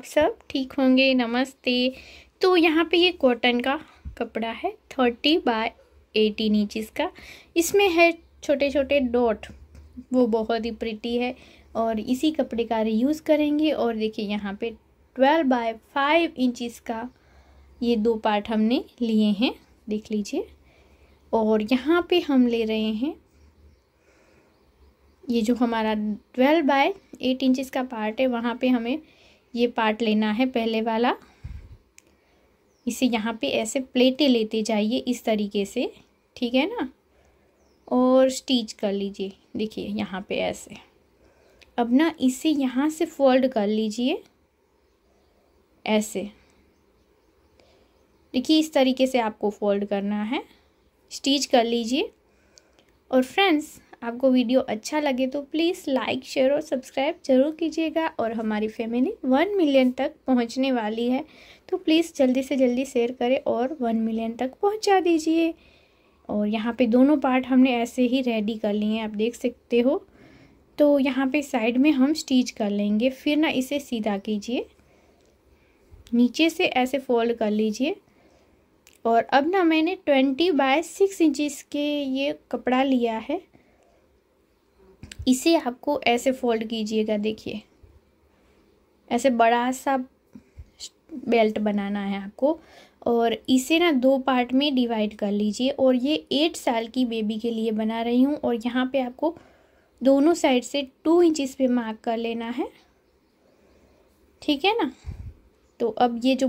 आप सब ठीक होंगे, नमस्ते। तो यहाँ पे ये कॉटन का कपड़ा है, थर्टी बाय एटीन इंचज़ का। इसमें है छोटे छोटे डॉट, वो बहुत ही प्रिटी है और इसी कपड़े का यूज़ करेंगे और देखिए यहाँ पे ट्वेल्व बाय फाइव इंचज़ का ये दो पार्ट हमने लिए हैं, देख लीजिए। और यहाँ पे हम ले रहे हैं, ये जो हमारा ट्वेल्व बाय एट इंचज़ का पार्ट है, वहाँ पे हमें ये पार्ट लेना है पहले वाला। इसे यहाँ पे ऐसे प्लेटें लेते जाइए इस तरीके से, ठीक है ना? और स्टिच कर लीजिए, देखिए यहाँ पे ऐसे। अब ना इसे यहाँ से फोल्ड कर लीजिए, ऐसे। देखिए इस तरीके से आपको फोल्ड करना है। स्टिच कर लीजिए। और फ्रेंड्स आपको वीडियो अच्छा लगे तो प्लीज़ लाइक, शेयर और सब्सक्राइब ज़रूर कीजिएगा और हमारी फैमिली वन मिलियन तक पहुँचने वाली है। तो प्लीज़ जल्दी से जल्दी शेयर करें और वन मिलियन तक पहुँचा दीजिए। और यहाँ पे दोनों पार्ट हमने ऐसे ही रेडी कर लिए हैं, आप देख सकते हो। तो यहाँ पे साइड में हम स्टिच कर लेंगे, फिर ना इसे सीधा कीजिए। नीचे से ऐसे फोल्ड कर लीजिए। और अब ना मैंने ट्वेंटी बाय सिक्स इंचज़ के ये कपड़ा लिया है। इसे आपको ऐसे फोल्ड कीजिएगा, देखिए। ऐसे बड़ा सा बेल्ट बनाना है आपको और इसे ना दो पार्ट में डिवाइड कर लीजिए और ये एट साल की बेबी के लिए बना रही हूँ और यहाँ पे आपको दोनों साइड से टू इंचिस पे मार्क कर लेना है। ठीक है ना? तो अब ये जो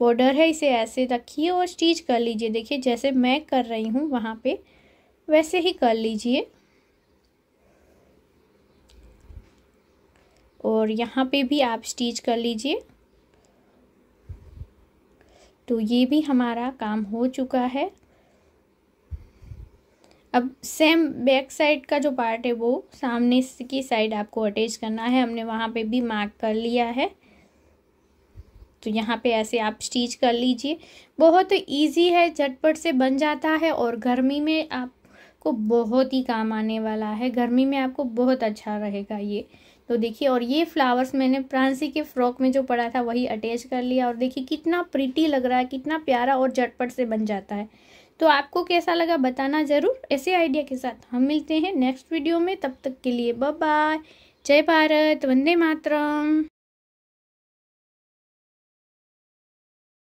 बॉर्डर है, इसे ऐसे रखिए और स्टिच कर लीजिए। देखिए, जैसे मैं कर रही हूँ वहाँ पे, वैसे ही कर लीजिए। और यहाँ पे भी आप स्टिच कर लीजिए। तो ये भी हमारा काम हो चुका है। अब सेम बैक साइड का जो पार्ट है वो सामने की साइड आपको अटैच करना है। हमने वहाँ पे भी मार्क कर लिया है। तो यहाँ पे ऐसे आप स्टिच कर लीजिए। बहुत इजी है, झटपट से बन जाता है और गर्मी में आपको बहुत ही काम आने वाला है। गर्मी में आपको बहुत अच्छा रहेगा ये। तो देखिए, और ये फ्लावर्स मैंने प्रांसी के फ्रॉक में जो पड़ा था, वही अटैच कर लिया। और देखिए, कितना प्रिटी लग रहा है, कितना प्यारा और झटपट से बन जाता है। तो आपको कैसा लगा बताना ज़रूर, ऐसे आइडिया के साथ। हम मिलते हैं नेक्स्ट वीडियो में, तब तक के लिए बाय जय भारत, वंदे मातरम।